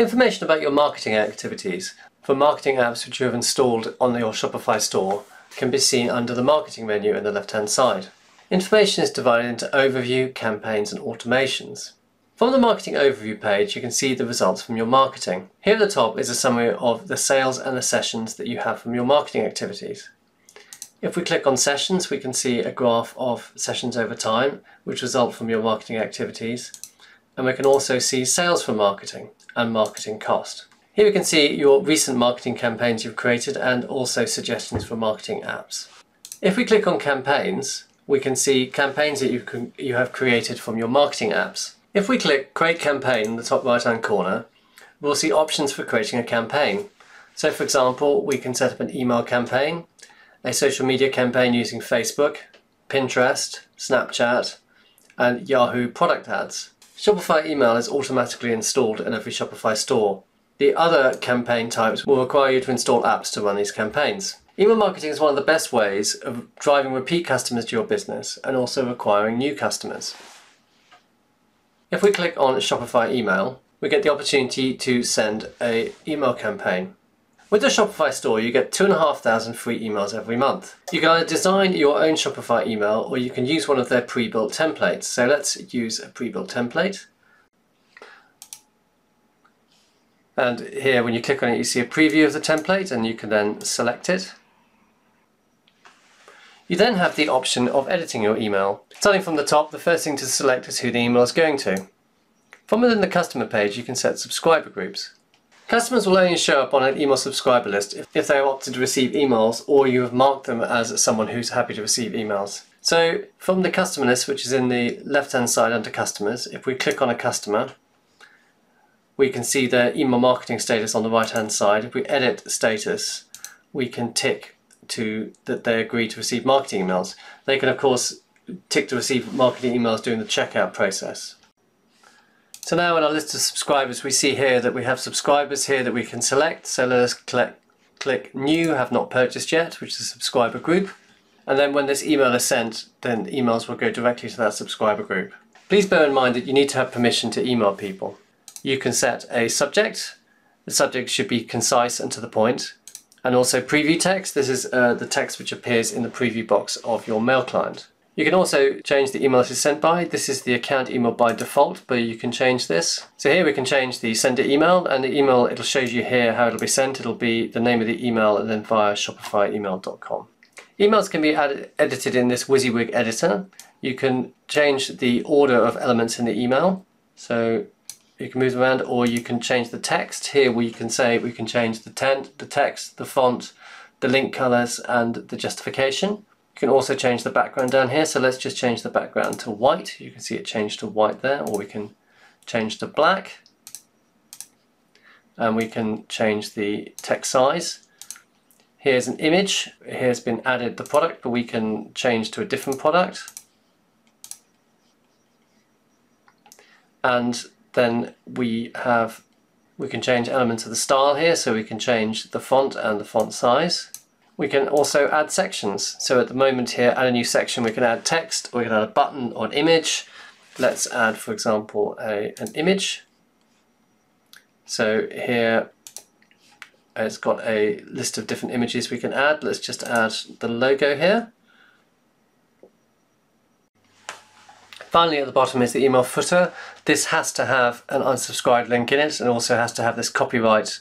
Information about your marketing activities for marketing apps which you have installed on your Shopify store can be seen under the marketing menu in the left hand side. Information is divided into overview, campaigns and automations. From the marketing overview page you can see the results from your marketing. Here at the top is a summary of the sales and the sessions that you have from your marketing activities. If we click on sessions we can see a graph of sessions over time which result from your marketing activities and we can also see sales for marketing and marketing cost. Here we can see your recent marketing campaigns you've created and also suggestions for marketing apps. If we click on campaigns, we can see campaigns that you, can, you have created from your marketing apps. If we click create campaign in the top right hand corner, we'll see options for creating a campaign. So for example, we can set up an email campaign, a social media campaign using Facebook, Pinterest, Snapchat, and Yahoo product ads. Shopify email is automatically installed in every Shopify store. The other campaign types will require you to install apps to run these campaigns. Email marketing is one of the best ways of driving repeat customers to your business and also acquiring new customers. If we click on Shopify email, we get the opportunity to send a email campaign. With the Shopify store, you get 2,500 free emails every month. You can either design your own Shopify email or you can use one of their pre-built templates. So let's use a pre-built template. And here, when you click on it, you see a preview of the template and you can then select it. You then have the option of editing your email. Starting from the top, the first thing to select is who the email is going to. From within the customer page, you can set subscriber groups. Customers will only show up on an email subscriber list if they have opted to receive emails or you have marked them as someone who's happy to receive emails. So from the customer list, which is in the left hand side under customers, if we click on a customer, we can see their email marketing status on the right hand side. If we edit status, we can tick to that they agree to receive marketing emails. They can of course tick to receive marketing emails during the checkout process. So now in our list of subscribers we see here that we have subscribers here that we can select. So let us click, click new have not purchased yet which is a subscriber group and then when this email is sent then emails will go directly to that subscriber group. Please bear in mind that you need to have permission to email people. You can set a subject. The subject should be concise and to the point. and also preview text. This is uh, the text which appears in the preview box of your mail client. You can also change the email it is sent by. This is the account email by default, but you can change this. So here we can change the sender email, and the email, it'll show you here how it'll be sent. It'll be the name of the email and then via shopifyemail.com. Emails can be added, edited in this WYSIWYG editor. You can change the order of elements in the email. So you can move around or you can change the text. Here we can say we can change the tent, the text, the font, the link colors and the justification. Can also change the background down here, so let's just change the background to white. You can see it changed to white there, or we can change to black. And we can change the text size. Here's an image. Here's been added the product, but we can change to a different product. And then we have we can change elements of the style here, so we can change the font and the font size. We can also add sections. So at the moment here, add a new section, we can add text, we can add a button or an image. Let's add, for example, a, an image. So here it's got a list of different images we can add. Let's just add the logo here. Finally at the bottom is the email footer. This has to have an unsubscribed link in it and also has to have this copyright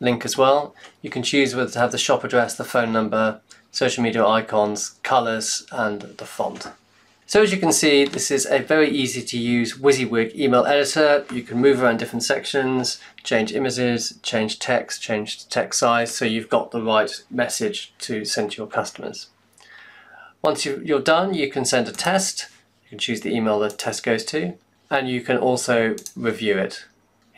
link as well. You can choose whether to have the shop address, the phone number, social media icons, colours and the font. So as you can see, this is a very easy to use WYSIWYG email editor. You can move around different sections, change images, change text, change text size, so you've got the right message to send to your customers. Once you're done, you can send a test. You can choose the email the test goes to, and you can also review it.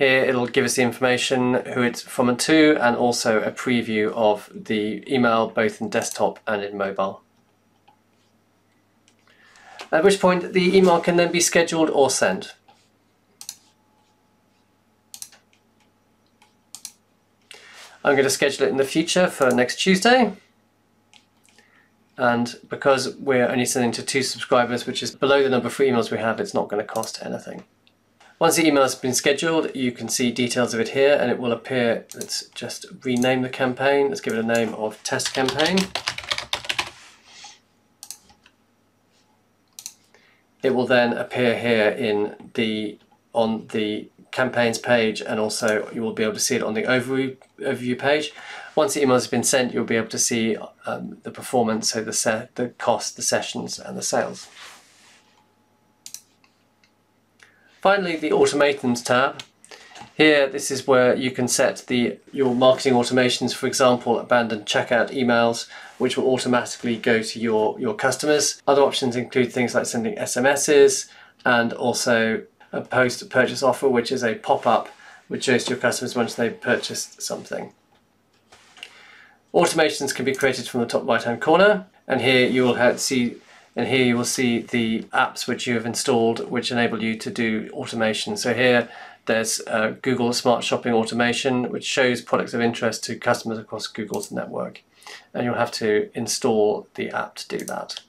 Here it'll give us the information, who it's from and to, and also a preview of the email both in desktop and in mobile. At which point the email can then be scheduled or sent. I'm going to schedule it in the future for next Tuesday. And because we're only sending to two subscribers, which is below the number of emails we have, it's not going to cost anything. Once the email has been scheduled, you can see details of it here and it will appear, let's just rename the campaign, let's give it a name of test campaign. It will then appear here in the on the campaigns page and also you will be able to see it on the overview, overview page. Once the email has been sent, you'll be able to see um, the performance, so the, the cost, the sessions and the sales. Finally, the automations tab. Here, this is where you can set the your marketing automations, for example, abandoned checkout emails, which will automatically go to your, your customers. Other options include things like sending SMSs and also a post-purchase offer, which is a pop-up which shows to your customers once they've purchased something. Automations can be created from the top right-hand corner, and here you will see and here you will see the apps which you have installed which enable you to do automation. So here there's uh, Google Smart Shopping Automation which shows products of interest to customers across Google's network and you'll have to install the app to do that.